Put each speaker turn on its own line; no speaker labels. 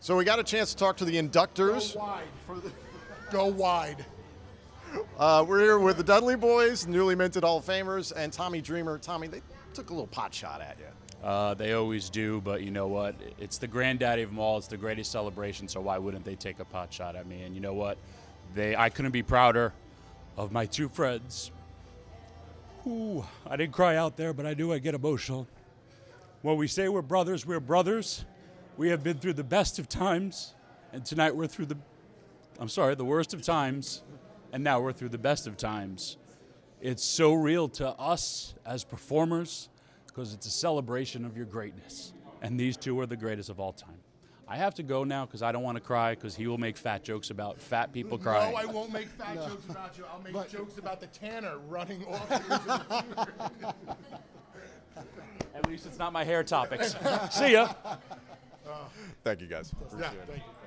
So we got a chance to talk to the inductors.
Go wide for the. Go wide.
Uh, we're here with the Dudley Boyz, newly minted Hall of Famers, and Tommy Dreamer. Tommy, they took a little pot shot at you.
Uh, they always do, but you know what? It's the granddaddy of them all. It's the greatest celebration, so why wouldn't they take a pot shot at me? And you know what? They, I couldn't be prouder of my two friends. Ooh, I didn't cry out there, but I do. I'd get emotional. When we say we're brothers, we're brothers. We have been through the best of times, and tonight we're through the, I'm sorry, the worst of times, and now we're through the best of times. It's so real to us as performers because it's a celebration of your greatness. And these two are the greatest of all time. I have to go now because I don't want to cry because he will make fat jokes about fat people crying.
No, I won't make fat jokes about you. I'll make jokes about the Tanner running off. the
At least it's not my hair topics. See ya.
Thank you, guys.
yeah, thank you.